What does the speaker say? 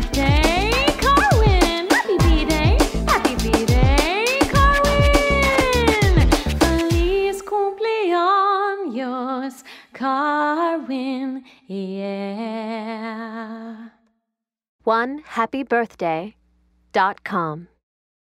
birthday, Carwin! Happy birthday, Happy birthday, Carwin! Feliz cumpleaños, Carwin, yeah. One happy birthday dot com.